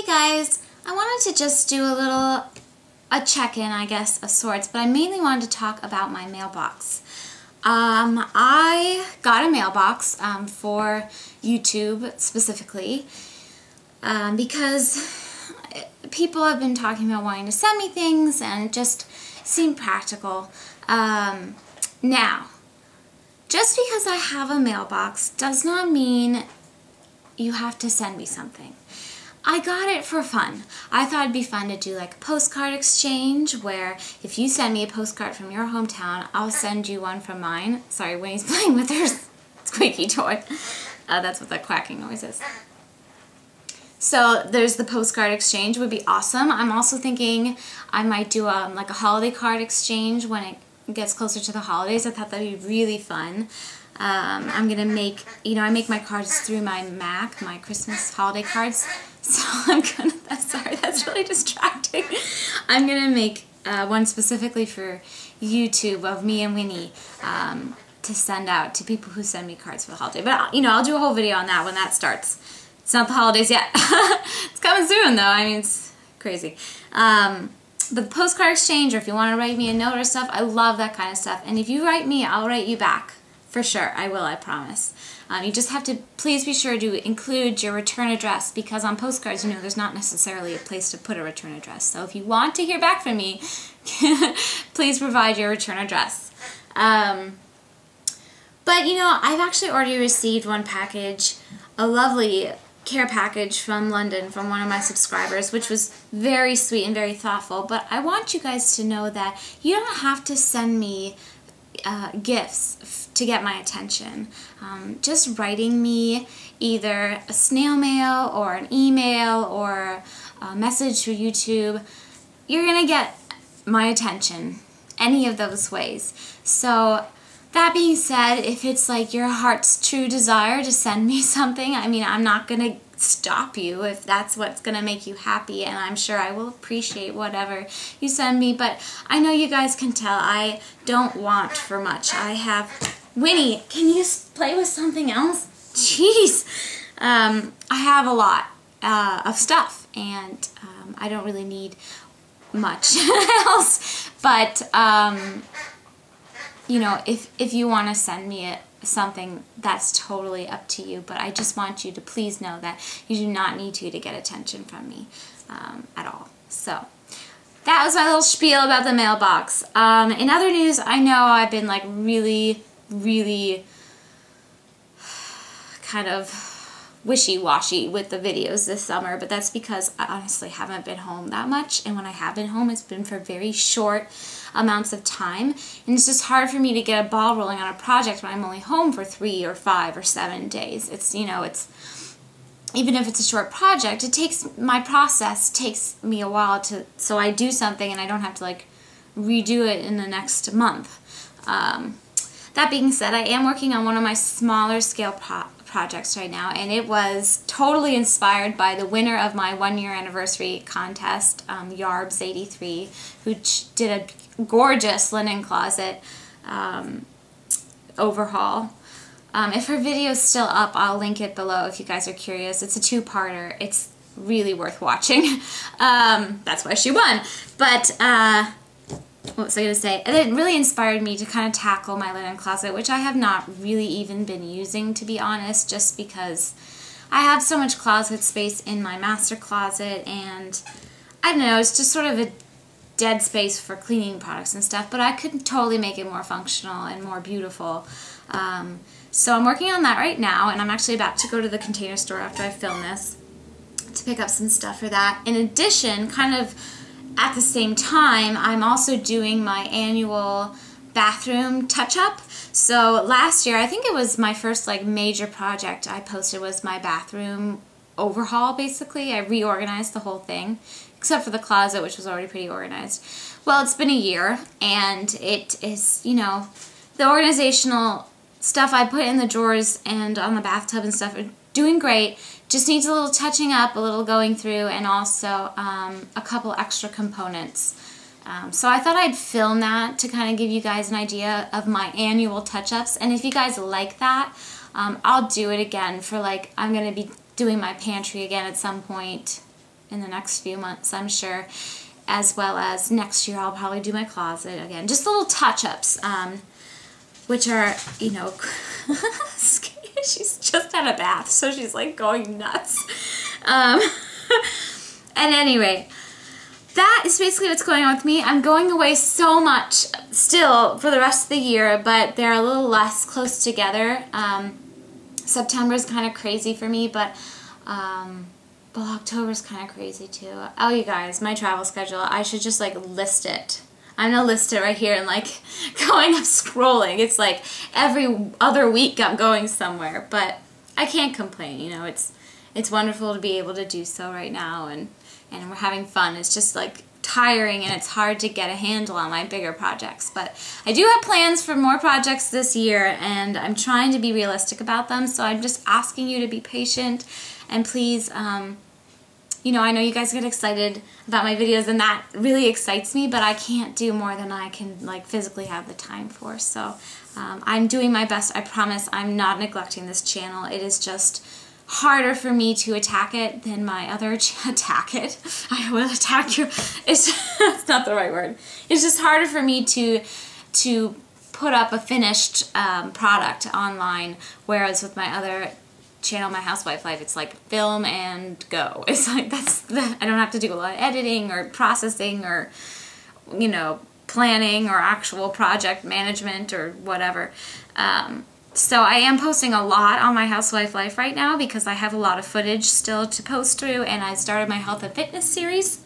Hey guys, I wanted to just do a little, a check-in I guess of sorts, but I mainly wanted to talk about my mailbox. Um, I got a mailbox um, for YouTube specifically um, because people have been talking about wanting to send me things and it just seemed practical. Um, now, just because I have a mailbox does not mean you have to send me something. I got it for fun. I thought it'd be fun to do like a postcard exchange where if you send me a postcard from your hometown, I'll send you one from mine. Sorry, Winnie's playing with her squeaky toy. Uh, that's what that quacking noise is. So there's the postcard exchange would be awesome. I'm also thinking I might do um, like a holiday card exchange when it gets closer to the holidays. I thought that'd be really fun. Um, I'm going to make, you know, I make my cards through my Mac, my Christmas holiday cards. So I'm going to, sorry, that's really distracting. I'm going to make uh, one specifically for YouTube of me and Winnie um, to send out to people who send me cards for the holiday. But, you know, I'll do a whole video on that when that starts. It's not the holidays yet. it's coming soon, though. I mean, it's crazy. Um, but the postcard exchange, or if you want to write me a note or stuff, I love that kind of stuff. And if you write me, I'll write you back. For sure, I will, I promise. Um, you just have to please be sure to include your return address because on postcards, you know, there's not necessarily a place to put a return address. So if you want to hear back from me, please provide your return address. Um, but you know, I've actually already received one package, a lovely care package from London from one of my subscribers, which was very sweet and very thoughtful. But I want you guys to know that you don't have to send me uh, gifts to get my attention. Um, just writing me either a snail mail or an email or a message through YouTube, you're going to get my attention any of those ways. So that being said, if it's like your heart's true desire to send me something, I mean, I'm not going to stop you if that's what's going to make you happy and I'm sure I will appreciate whatever you send me but I know you guys can tell I don't want for much. I have Winnie, can you play with something else? Jeez. Um, I have a lot uh, of stuff and um, I don't really need much else but um, you know if if you want to send me it something that's totally up to you but I just want you to please know that you do not need to to get attention from me um, at all. So that was my little spiel about the mailbox. Um, in other news I know I've been like really really kind of wishy-washy with the videos this summer, but that's because I honestly haven't been home that much, and when I have been home, it's been for very short amounts of time, and it's just hard for me to get a ball rolling on a project when I'm only home for three or five or seven days. It's, you know, it's, even if it's a short project, it takes, my process takes me a while to, so I do something and I don't have to, like, redo it in the next month. Um, that being said, I am working on one of my smaller scale pro projects right now, and it was totally inspired by the winner of my one year anniversary contest, um, Yarbs83, who did a gorgeous linen closet um, overhaul. Um, if her video is still up, I'll link it below if you guys are curious. It's a two-parter. It's really worth watching. Um, that's why she won. But uh, what was I going to say? And it really inspired me to kind of tackle my linen closet, which I have not really even been using, to be honest, just because I have so much closet space in my master closet, and I don't know, it's just sort of a dead space for cleaning products and stuff, but I could totally make it more functional and more beautiful. Um, so I'm working on that right now, and I'm actually about to go to the container store after I film this to pick up some stuff for that. In addition, kind of at the same time, I'm also doing my annual bathroom touch-up. So last year, I think it was my first like major project I posted was my bathroom overhaul basically. I reorganized the whole thing, except for the closet, which was already pretty organized. Well, it's been a year, and it is, you know, the organizational stuff I put in the drawers and on the bathtub and stuff are doing great. Just needs a little touching up, a little going through, and also um, a couple extra components. Um, so I thought I'd film that to kind of give you guys an idea of my annual touch-ups. And if you guys like that, um, I'll do it again for like, I'm going to be doing my pantry again at some point in the next few months, I'm sure. As well as next year, I'll probably do my closet again. Just little touch-ups, um, which are, you know, she's just had a bath, so she's like going nuts. Um, and anyway, that is basically what's going on with me. I'm going away so much still for the rest of the year, but they're a little less close together. Um, September is kind of crazy for me, but um, but October is kind of crazy too. Oh, you guys, my travel schedule. I should just like list it. I'm gonna list it right here and like going up scrolling. It's like every other week I'm going somewhere, but I can't complain. You know, it's it's wonderful to be able to do so right now and and we're having fun. It's just like tiring and it's hard to get a handle on my bigger projects. But I do have plans for more projects this year and I'm trying to be realistic about them. So I'm just asking you to be patient and please, um, you know, I know you guys get excited about my videos and that really excites me, but I can't do more than I can like physically have the time for. So um, I'm doing my best. I promise I'm not neglecting this channel. It is just harder for me to attack it than my other attack it. I will attack you. It's not the right word. It's just harder for me to to put up a finished um, product online, whereas with my other channel, My Housewife Life, it's like film and go. It's like that's the, I don't have to do a lot of editing or processing or you know planning or actual project management or whatever. Um, so I am posting a lot on my housewife life right now because I have a lot of footage still to post through and I started my health and fitness series.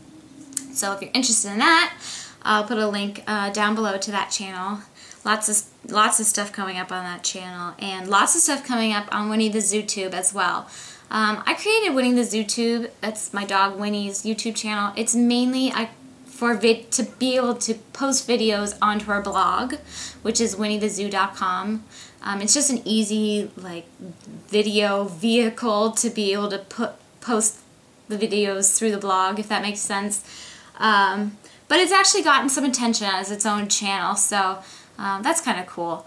So if you're interested in that, I'll put a link uh, down below to that channel. Lots of lots of stuff coming up on that channel and lots of stuff coming up on Winnie the TzuTube as well. Um, I created Winnie the TzuTube. That's my dog Winnie's YouTube channel. It's mainly I for vid to be able to post videos onto our blog, which is winniethetzu.com. Um, it's just an easy like video vehicle to be able to put post the videos through the blog, if that makes sense. Um, but it's actually gotten some attention as its own channel, so um, that's kind of cool.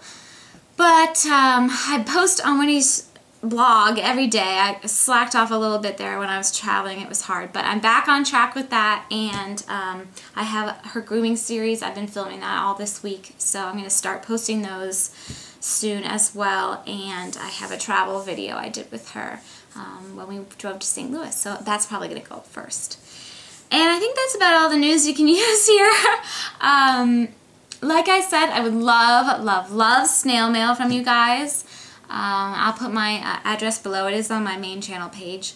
But um, I post on Winnie's blog every day. I slacked off a little bit there when I was traveling. It was hard, but I'm back on track with that, and um, I have her grooming series. I've been filming that all this week, so I'm going to start posting those soon as well, and I have a travel video I did with her um, when we drove to St. Louis, so that's probably going to go first. And I think that's about all the news you can use here. um, like I said, I would love, love, love snail mail from you guys. Um, I'll put my uh, address below. It is on my main channel page.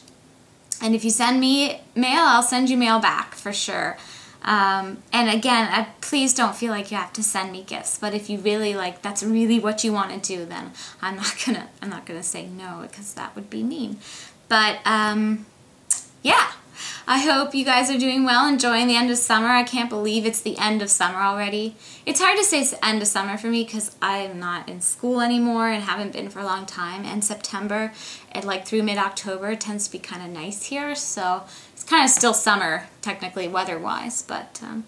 And if you send me mail, I'll send you mail back for sure. Um, and again, I, please don't feel like you have to send me gifts. But if you really like, that's really what you want to do, then I'm not gonna, I'm not gonna say no because that would be mean. But um, yeah, I hope you guys are doing well, enjoying the end of summer. I can't believe it's the end of summer already. It's hard to say it's the end of summer for me because I'm not in school anymore and haven't been for a long time. And September, and like through mid-October, tends to be kind of nice here. So it's kind of still summer, technically, weather-wise. But um,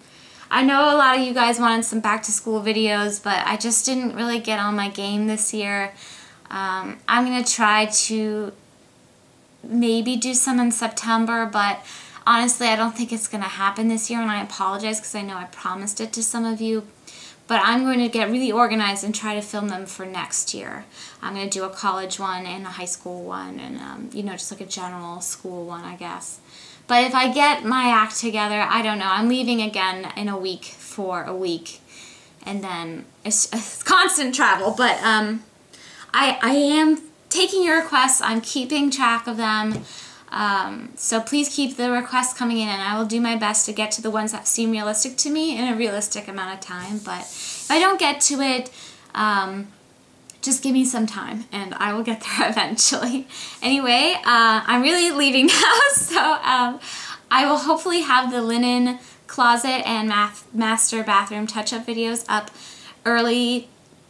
I know a lot of you guys wanted some back-to-school videos, but I just didn't really get on my game this year. Um, I'm going to try to maybe do some in September, but honestly, I don't think it's going to happen this year, and I apologize because I know I promised it to some of you. But I'm going to get really organized and try to film them for next year. I'm going to do a college one and a high school one, and um, you know, just like a general school one, I guess. But if I get my act together, I don't know. I'm leaving again in a week for a week, and then it's, it's constant travel. But um, I I am taking your requests. I'm keeping track of them. Um, so please keep the requests coming in and I will do my best to get to the ones that seem realistic to me in a realistic amount of time. But if I don't get to it, um, just give me some time and I will get there eventually. Anyway, uh, I'm really leaving now, so um, I will hopefully have the linen closet and math master bathroom touch-up videos up early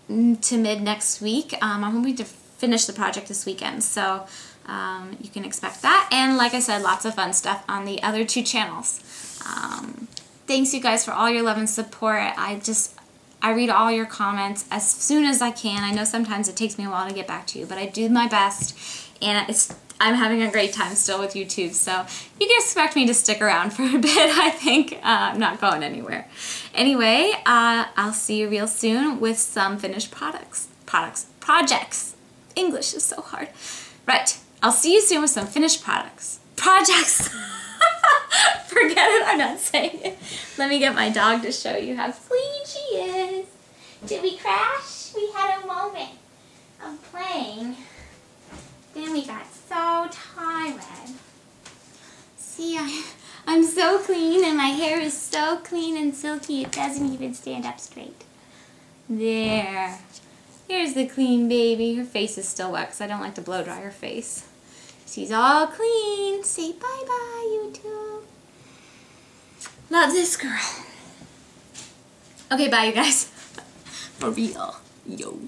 to mid next week. Um, I'm going to finish the project this weekend. So um, you can expect that. And like I said, lots of fun stuff on the other two channels. Um, thanks you guys for all your love and support. I just, I read all your comments as soon as I can. I know sometimes it takes me a while to get back to you, but I do my best. And it's, I'm having a great time still with YouTube, so you can expect me to stick around for a bit, I think. Uh, I'm not going anywhere. Anyway, uh, I'll see you real soon with some finished products. Products. Projects. English is so hard. Right. I'll see you soon with some finished products. Projects. Forget it, I'm not saying it. Let me get my dog to show you how clean she is. Did we crash? We had a moment of playing. Then we got so tired. See, I, I'm so clean and my hair is so clean and silky it doesn't even stand up straight. There. Here's the clean baby. Her face is still wet because I don't like to blow dry her face. She's all clean. Say bye-bye, YouTube. Love this girl. Okay, bye, you guys. For real. Yo.